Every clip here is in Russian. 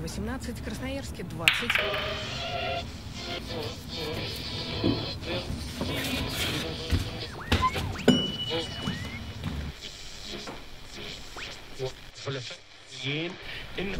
15, Красноярске 20. Эх,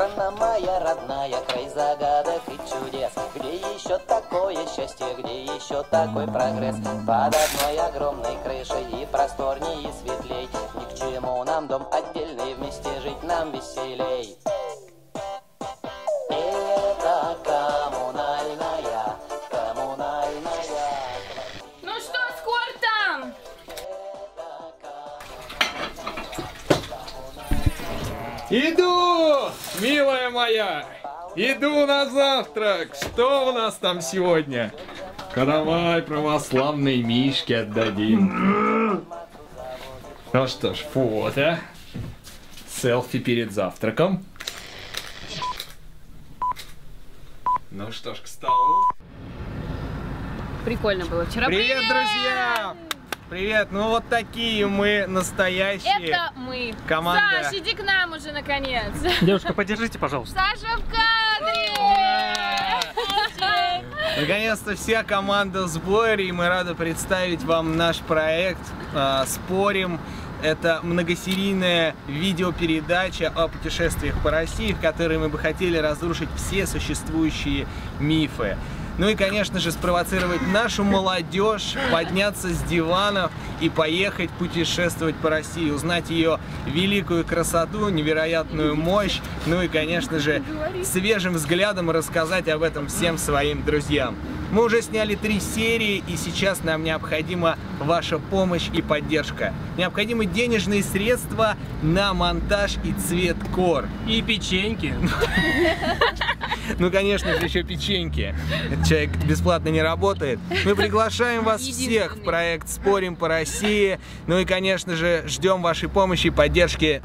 страна моя родная, край загадок и чудес. Где еще такое счастье, где еще такой прогресс? Под одной огромной крышей и просторней, и светлей. Ни к чему нам дом отдельный, вместе жить нам веселей Иду, милая моя, иду на завтрак. Что у нас там сегодня? Давай православной Мишке отдадим. Ну что ж, фото. Селфи перед завтраком. Ну что ж, к столу. Прикольно было вчера. Привет, друзья! Привет, ну вот такие мы настоящие. Это мы. Команда. Саш, иди к нам уже наконец. Девушка, подержите, пожалуйста. Саша в кадре! Наконец-то вся команда в сборе, и мы рады представить вам наш проект а, «Спорим». Это многосерийная видеопередача о путешествиях по России, в которой мы бы хотели разрушить все существующие мифы. Ну и, конечно же, спровоцировать нашу молодежь, подняться с диванов и поехать путешествовать по России, узнать ее великую красоту, невероятную мощь, ну и, конечно же, свежим взглядом рассказать об этом всем своим друзьям. Мы уже сняли три серии, и сейчас нам необходима ваша помощь и поддержка. Необходимы денежные средства на монтаж и цвет кор. И печеньки. Ну, конечно же, еще печеньки. Человек бесплатно не работает. Мы приглашаем вас всех в проект «Спорим по России». Ну и, конечно же, ждем вашей помощи и поддержки.